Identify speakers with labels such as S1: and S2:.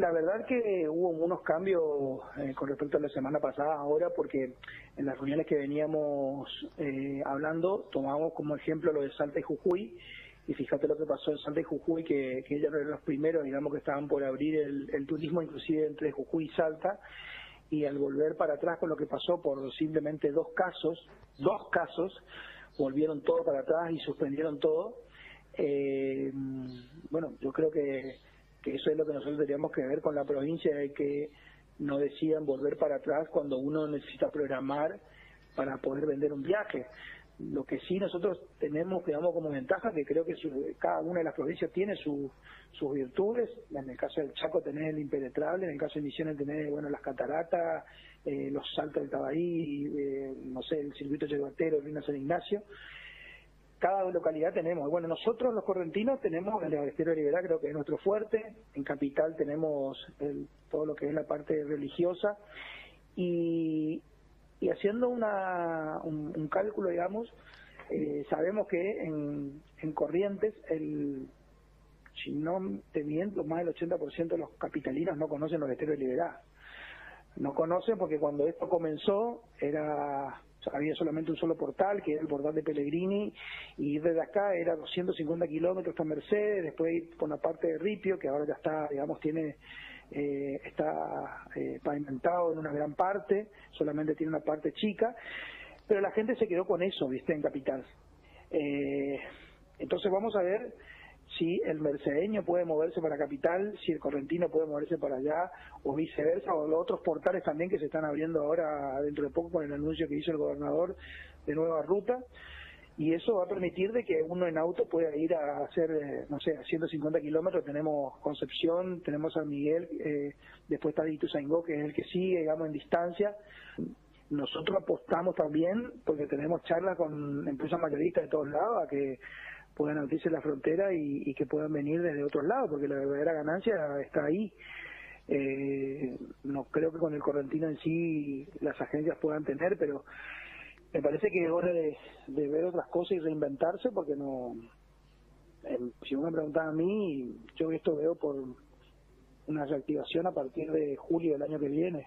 S1: La verdad que hubo unos cambios eh, con respecto a la semana pasada ahora porque en las reuniones que veníamos eh, hablando tomamos como ejemplo lo de Salta y Jujuy y fíjate lo que pasó en Salta y Jujuy que, que ellos eran los primeros digamos que estaban por abrir el, turismo inclusive entre Jujuy y Salta y al volver para atrás con lo que pasó por simplemente dos casos, dos casos, volvieron todo para atrás y suspendieron todo. Eh, bueno, yo creo que que eso es lo que nosotros teníamos que ver con la provincia, de que no decían volver para atrás cuando uno necesita programar para poder vender un viaje. Lo que sí nosotros tenemos, digamos, como ventaja, que creo que cada una de las provincias tiene sus virtudes. En el caso del Chaco tenés el impenetrable, en el caso de Misiones tenés, bueno, las cataratas, eh, los saltos del Tabaí, eh, no sé, el circuito Cheguatero, el San Ignacio cada localidad tenemos. Bueno, nosotros los correntinos tenemos el de Liberá, creo que es nuestro fuerte. En Capital tenemos todo lo que es la parte religiosa. Y, haciendo una, un, cálculo, digamos, eh, sabemos que en, en Corrientes, el, si no te más del 80% de los capitalinos no conocen los esteros Liberá. No conocen porque cuando esto comenzó era había solamente un solo portal, que era el portal de Pellegrini, y desde acá era 250 kilómetros hasta Mercedes, después por la parte de Ripio, que ahora ya está, digamos, tiene eh, está eh, pavimentado en una gran parte, solamente tiene una parte chica, pero la gente se quedó con eso, viste, en Capital. Eh, entonces vamos a ver si el mercedeño puede moverse para capital, si el correntino puede moverse para allá, o viceversa, o los otros portales también que se están abriendo ahora dentro de poco con el anuncio que hizo el gobernador de nueva ruta, y eso va a permitir de que uno en auto pueda ir a hacer, eh, no sé, a 150 kilómetros, tenemos Concepción, tenemos San Miguel, eh, después está Ituzaingó, que es el que sigue, digamos, en distancia, nosotros apostamos también, porque tenemos charlas con empresas mayoristas de todos lados, a que puedan abrirse la frontera y, que puedan venir desde otros lados, porque la verdadera ganancia está ahí. Eh, no creo que con el correntino en sí las agencias puedan tener, pero me parece que es hora de, ver otras cosas y reinventarse, porque no. si uno me preguntaba a mí, yo esto veo por una reactivación a partir de julio del año que viene.